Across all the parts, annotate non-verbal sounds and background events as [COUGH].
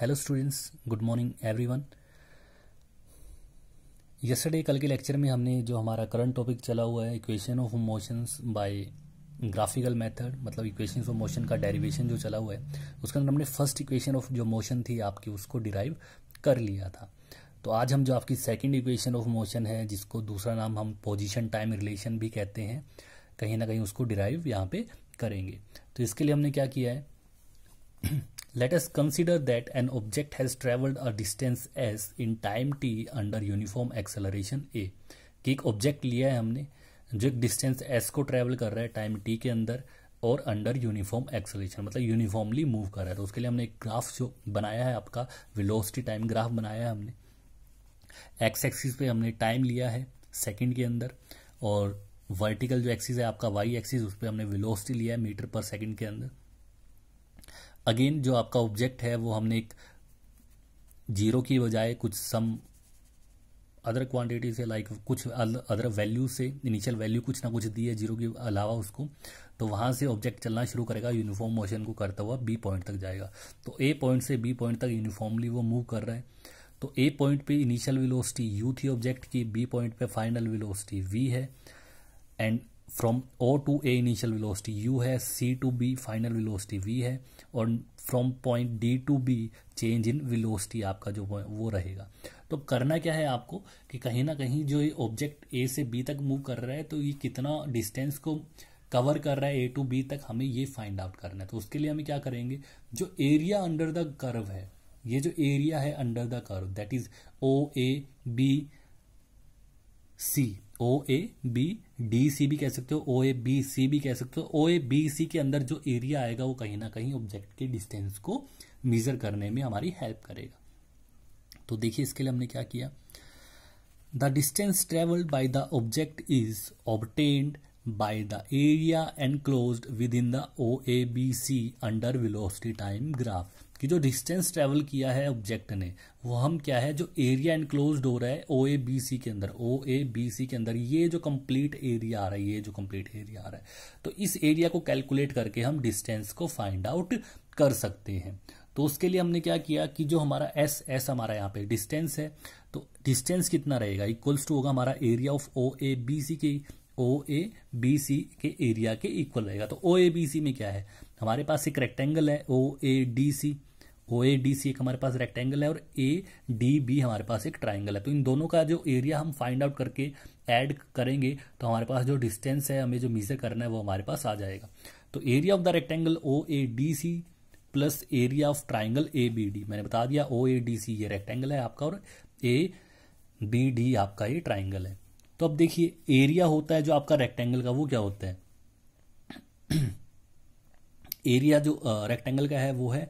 Hello students good morning everyone yesterday कल के lecture में हमने जो हमारा करंट टॉपिक चला हुआ है equation of motions by graphical method मतलब इक्वेशन ऑफ़ मोशन का डेरिवेशन जो चला हुआ है, उसके अंदर हमने फ़र्स्ट इक्वेशन ऑफ़ जो मोशन थी आपकी, उसको डिराइव कर लिया था। तो आज हम जो आपकी सेकंड इक्वेशन ऑफ़ मोशन है, जिसको दूसरा नाम हम पोजीशन टाइम रिलेशन भी कहते हैं, कहीं ना कहीं उसको डिराइव यहाँ पे करेंगे। तो इसके लिए हमने क्या किया है? Let us consider that an object has traveled a distance s in time t under uniform acceleration a. कि एक ऑब्जेक्ट लिया है हमने, जो एक डिस्टेंस s को ट्रेवल कर रहा है टाइम t के अंदर और अंडर यूनिफॉर्म एक्सलेशन मतलब यूनिफॉर्मली मूव कर रहा है। तो उसके लिए हमने एक ग्राफ जो बनाया है आपका वेलोसिटी टाइम ग्राफ बनाया है हमने। एक्स एक्सिस पे हमने टाइम लिया है सेकंड के अंदर और वर्टिकल जो एक्सिस है आपका वाई एक्सिस उस पर हमने वेलोसिटी लिया है मीटर पर सेकंड के अंदर। अगेन जो आपका ऑब्जेक्ट है, वो हमने एक ज़ीरो की बजाय कुछ सम अदर क्वांटिटी से लाइक like कुछ अदर वैल्यू से इनिशियल वैल्यू कुछ ना कुछ दी है ज़ीरो के अलावा उसको तो वहाँ से ऑब्जेक्ट चलना शुरू करेगा यूनिफॉर्म मोशन को करता हुआ बी पॉइंट तक जाएगा। तो ए पॉइंट से बी पॉइंट तक यूनिफॉर्मली वो मूव कर रहा है। तो ए पॉइंट पे इनिशियल वेलोसिटी यू थी ऑब्जेक्ट की बी पॉइंट पे फाइनल वेलोसिटी वी है। And from O to A initial velocity U है C to B final velocity V है, और from point D to B change in velocity आपका जो वो रहेगा। तो करना क्या है आपको कि कहीं ना कहीं जो ये ऑब्जेक्ट ए से बी तक मूव कर रहा है तो ये कितना डिस्टेंस को कवर कर रहा है ए टू बी तक हमें ये फाइंड आउट करना है। तो उसके लिए हमें क्या करेंगे? जो एरिया अंडर द कर्व है, ये जो एरिया है under the curve that is O A B C O A B D C भी कह सकते हो ओ ए बी सी भी कह सकते हो ओ ए बी सी के अंदर जो एरिया आएगा वो कहीं ना कहीं ऑब्जेक्ट के डिस्टेंस को मेजर करने में हमारी हेल्प करेगा। तो देखिए इसके लिए हमने क्या किया? The distance travelled by the object is obtained by the area enclosed within the O A B C कि जो डिस्टेंस ट्रेवल किया है ऑब्जेक्ट ने, वो हम क्या है, जो एरिया एनक्लोज हो रहा है ओ ए बी सी के अंदर ओ ए बी सी के अंदर, ये जो कंप्लीट एरिया आ रहा है, ये जो कंप्लीट एरिया आ रहा है तो इस एरिया को कैलकुलेट करके हम डिस्टेंस को फाइंड आउट कर सकते हैं। तो उसके लिए हमने क्या किया कि जो हमारा एस एस हमारा यहाँ पे डिस्टेंस है तो डिस्टेंस कितना रहेगा? इक्वल्स टू होगा हमारा area of O A B C के ओ ए बी सी के एरिया के इक्वल रहेगा। तो ओ ए बी सी में क्या है? हमारे पास एक रेक्टेंगल है O A D C O A D सी एक हमारे पास रेक्टेंगल है और ए डी बी हमारे पास एक ट्राइंगल है। तो इन दोनों का जो एरिया हम फाइंड आउट करके ऐड करेंगे तो हमारे पास जो डिस्टेंस है, हमें जो मीजर करना है, वो हमारे पास आ जाएगा। तो area of the rectangle O A D C plus area of triangle A B D मैंने बता दिया ओ ए डी सी ये रेक्टेंगल है आपका और ए बी डी आपका ये ट्राइंगल है। तो अब देखिए एरिया होता है जो आपका रेक्टेंगल का, वो क्या होता है? [CLEARS THROAT] एरिया जो रेक्टेंगल का है, वो है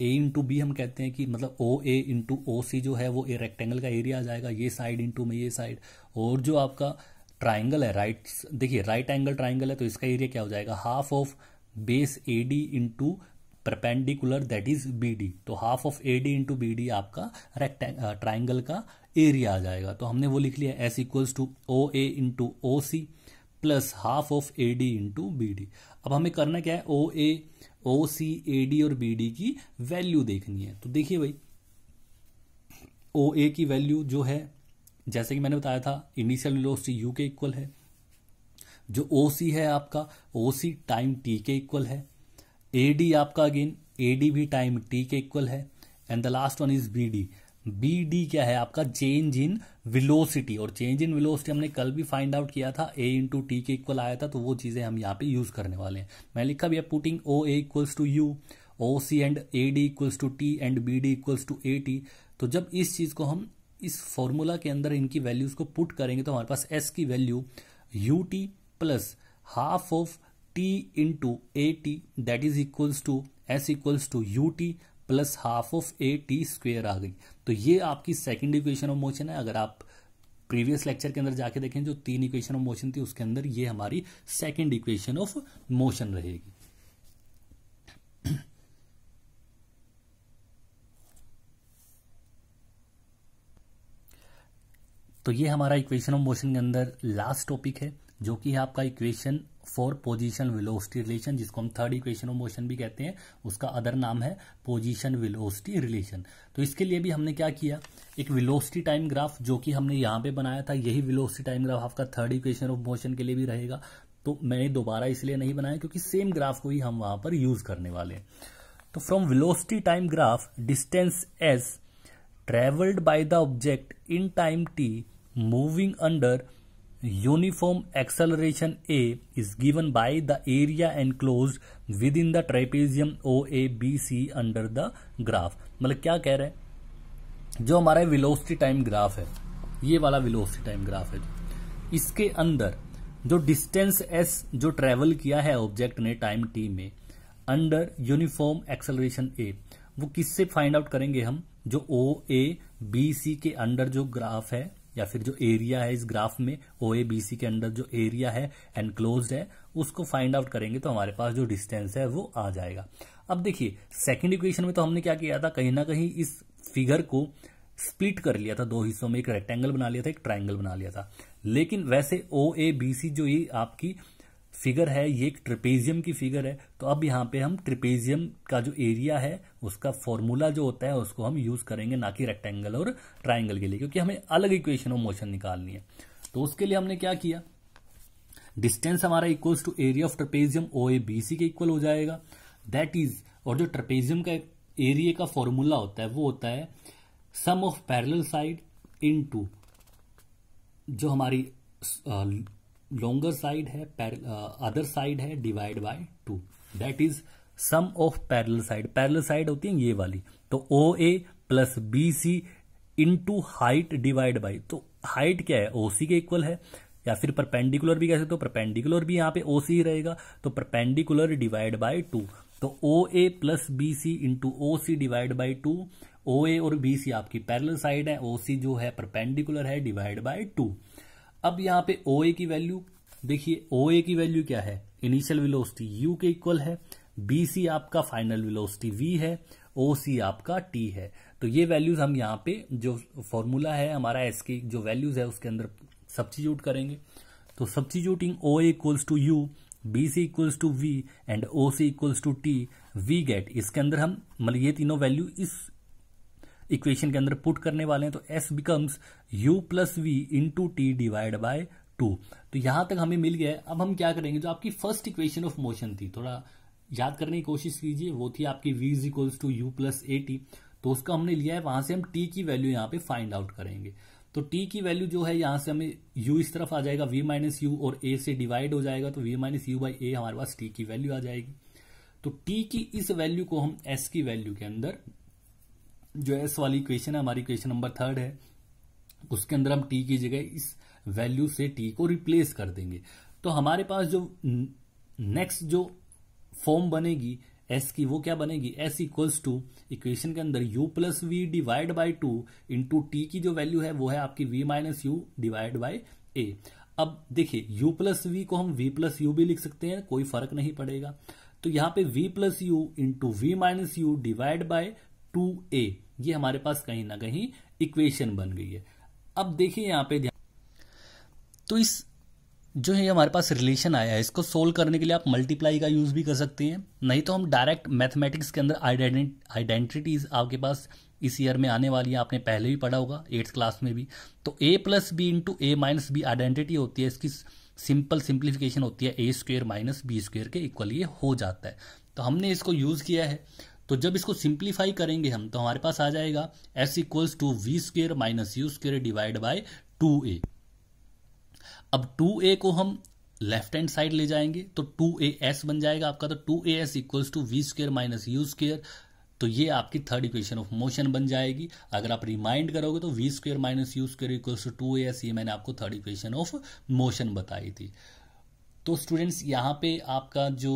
ए इंटू बी हम कहते हैं कि मतलब ओ ए इंटू ओ सी जो है वो ए रेक्टेंगल का एरिया आ जाएगा, ये साइड इंटू में ये साइड और जो आपका ट्राइंगल है राइट देखिए राइट एंगल ट्राइंगल है तो इसका एरिया क्या हो जाएगा? Half of base A D into perpendicular that is B D तो half of A D into B D आपका रेक्टेंग ट्राइंगल का एरिया आ जाएगा. तो हमने वो लिख लिया S equals to O A into O C plus half of A D into B D अब हमें करना क्या है? O A O C A D और बी डी की वैल्यू देखनी है। तो देखिए भाई ओ ए की वैल्यू जो है, जैसे कि मैंने बताया था इनिशियल वेलोसिटी यू के इक्वल है। जो ओ सी है आपका ओ सी टाइम टी के इक्वल है। ए डी आपका अगेन ए डी भी टाइम टी के इक्वल है। And the last one is B D B D क्या है? आपका चेंज इन विलोसिटी और चेंज इन विलोसिटी हमने कल भी फाइंड आउट किया था ए इंटू टी के इक्वल आया था तो वो चीज़ें हम यहाँ पे यूज़ करने वाले हैं। मैं लिखा भी putting O A equals to U O C and A D equals to T and B D equals to A T तो जब इस चीज़ को हम इस फॉर्मूला के अंदर इनकी वैल्यूज़ को पुट करेंगे तो हमारे पास एस की value U T plus half of T into A T that is equals to S equals to U T plus half of A T square आ गई। तो ये आपकी सेकेंड इक्वेशन ऑफ़ मोशन है। अगर आप प्रीवियस लेक्चर के अंदर जाके देखें, जो तीन इक्वेशन ऑफ़ मोशन थी, उसके अंदर ये हमारी सेकेंड इक्वेशन ऑफ़ मोशन रहेगी। तो ये हमारा इक्वेशन ऑफ़ मोशन के अंदर लास्ट टॉपिक है। जो कि है आपका equation for position velocity relation जिसको हम थर्ड इक्वेशन ऑफ़ मोशन भी कहते हैं, उसका अदर नाम है पोजीशन वेलोसिटी रिलेशन तो इसके लिए भी हमने क्या किया? एक वेलोसिटी टाइम ग्राफ जो कि हमने यहाँ पे बनाया था, यही वेलोसिटी टाइम ग्राफ आपका थर्ड इक्वेशन ऑफ़ मोशन के लिए भी रहेगा। तो मैंने दोबारा इसलिए नहीं बनाया, क्योंकि सेम ग्राफ को ही हम वहाँ पर यूज़ करने वाले तो from velocity time graph distance S travelled by the object in time T moving under uniform acceleration a is given by the area enclosed within the trapezium OABC under the graph. मतलब क्या कह रहे हैं? जो हमारा velocity time graph है, ये वाला वेलोसिटी टाइम ग्राफ है इसके अंदर जो डिस्टेंस एस जो ट्रेवल किया है ऑब्जेक्ट ने टाइम टी में अंडर यूनिफॉर्म एक्सेलरेशन ए वो किससे फाइंड आउट करेंगे हम? जो ओ ए बी सी के अंडर जो ग्राफ है या फिर जो एरिया है इस ग्राफ में ओ ए बी सी के अंदर जो एरिया है एनक्लोज है, उसको फाइंड आउट करेंगे तो हमारे पास जो डिस्टेंस है वो आ जाएगा। अब देखिए सेकेंड इक्वेशन में तो हमने क्या किया था? कहीं ना कहीं इस फिगर को स्प्लिट कर लिया था। दो हिस्सों में एक रेक्टेंगल बना लिया था, एक ट्राइंगल बना लिया था। लेकिन वैसे ओ ए बी सी जो ये आपकी फिगर है, ये एक ट्रिपेजियम की फिगर है। तो अब यहाँ पे हम ट्रिपेजियम का जो एरिया है, उसका फॉर्मूला जो होता है, उसको हम यूज़ करेंगे ना कि रेक्टेंगल और ट्राइंगल के लिए, क्योंकि हमें अलग इक्वेशन ऑफ़ मोशन निकालनी है। तो उसके लिए हमने क्या किया? डिस्टेंस हमारा equals to area of trapezium O A B C के इक्वल हो जाएगा। दैट इज़ और जो ट्रपेजियम का एरिया का फॉर्मूला होता है, वो होता है sum of parallel side into जो हमारी लोंगर साइड है अदर साइड है divide by two that is sum of parallel side parallel side होती है ये वाली। तो O A plus B C into height divide by तो हाइट क्या है? ओ सी के इक्वल है। या फिर परपेंडिकुलर भी कह सकते हो परपेंडिकुलर भी यहाँ पे ओ सी ही रहेगा। तो परपेंडिकुलर डिवाइड बाय टू तो O A plus B C into O C divide by two O A और बी सी आपकी पैरल साइड है। ओ सी जो है परपेंडिकुलर है डिवाइड बाय टू अब यहाँ पे ओ ए की वैल्यू देखिए ओ ए की वैल्यू क्या है? इनिशियल वेलोसिटी यू के इक्वल है बी सी आपका फाइनल वेलोसिटी वी है ओ सी आपका टी है। तो ये वैल्यूज़ हम यहाँ पे जो फॉर्मूला है, हमारा एस की जो वैल्यूज़ है, उसके अंदर सब्सिट्यूट करेंगे। तो substituting O equals to U B C equals to V and O C equals to T we get इसके अंदर हम मतलब ये तीनों वैल्यू इस इक्वेशन के अंदर पुट करने वाले हैं तो S becomes U plus V into T divide by two तो यहाँ तक हमें मिल गया अब हम क्या करेंगे, जो आपकी फ़र्स्ट इक्वेशन ऑफ़ मोशन थी, थोड़ा याद करने की कोशिश कीजिए, वो थी आपकी V is equals to U plus A T तो उसका हमने लिया है, वहाँ से हम टी की वैल्यू यहाँ पे फाइंड आउट करेंगे। तो टी की वैल्यू जो है, यहाँ से हमें u इस तरफ़ आ जाएगा, v माइनस यू और a से डिवाइड हो जाएगा तो v minus U by A हमारे पास t की वैल्यू आ जाएगी। तो t की इस वैल्यू को हम s की वैल्यू के अंदर जो एस वाली इक्वेशन है, हमारी इक्वेशन नंबर थर्ड है। उसके अंदर हम टी की जगह इस वैल्यू से टी को रिप्लेस कर देंगे। तो हमारे पास जो नेक्स्ट जो फॉर्म बनेगी एस की, वो क्या बनेगी? एस इक्वल्स टू इक्वेशन के अंदर U plus V divide by two into T की जो वैल्यू है, वो है आपकी V minus U divide by A अब देखिए, u प्लस वी को हम v प्लस यू भी लिख सकते हैं, कोई फ़र्क नहीं पड़ेगा। तो यहाँ पे v plus U into V minus U divide by two A, ये हमारे पास कहीं ना कहीं इक्वेशन बन गई है। अब देखिए यहाँ पे ध्यान तो इस जो है हमारे पास रिलेशन आया है, इसको सोल्व करने के लिए आप मल्टीप्लाई का यूज़ भी कर सकते हैं। नहीं तो हम डायरेक्ट मैथमेटिक्स के अंदर आइडेंटिटीज आपके पास इस ईयर में आने वाली है, आपने पहले भी पढ़ा होगा एट्थ क्लास में भी। तो A plus B into A minus B identity होती है, इसकी सिंपल सिंप्लीफिकेशन होती है A square minus B square के इक्वल ये हो जाता है। तो हमने इसको यूज़ किया है। तो जब इसको सिंप्लीफाई करेंगे हम तो हमारे पास आ जाएगा S equals to V square minus U square divide by two A अब टू ए को हम लेफ़्ट हैंड साइड ले जाएँगे तो टू ए एस बन जाएगा आपका तो two A S equals to V square minus U square तो ये आपकी थर्ड इक्वेशन ऑफ़ मोशन बन जाएगी। अगर आप रिमाइंड करोगे तो V square minus U square equals to two A S ये मैंने आपको थर्ड इक्वेशन ऑफ़ मोशन बताई थी। तो स्टूडेंट्स यहाँ पे आपका जो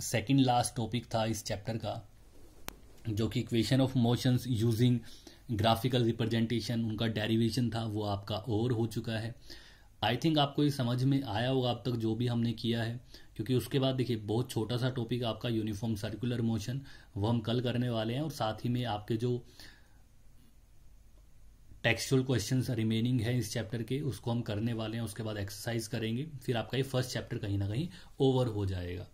सेकंड लास्ट टॉपिक था इस चैप्टर का, जो कि equation of motions using graphical representation उनका डेरिवेशन था, वो आपका ओवर हो चुका है। आई थिंक आपको ये समझ में आया होगा अब तक जो भी हमने किया है, क्योंकि उसके बाद देखिए, बहुत छोटा सा टॉपिक आपका यूनिफॉर्म सर्कुलर मोशन वो हम कल करने वाले हैं, और साथ ही में आपके जो टेक्सचुअल क्वेश्चन रिमेनिंग है इस चैप्टर के, उसको हम करने वाले हैं, उसके बाद एक्सरसाइज करेंगे, फिर आपका ये फ़र्स्ट चैप्टर कहीं ना कहीं ओवर हो जाएगा।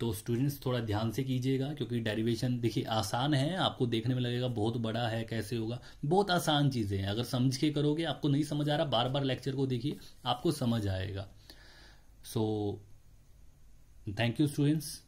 तो स्टूडेंट्स थोड़ा ध्यान से कीजिएगा, क्योंकि डेरिवेशन देखिए आसान है, आपको देखने में लगेगा बहुत बड़ा है, कैसे होगा। बहुत आसान चीज़ें हैं। अगर समझ के करोगे, आपको नहीं समझ आ रहा बार बार लेक्चर को देखिए, आपको समझ आएगा। So thank you students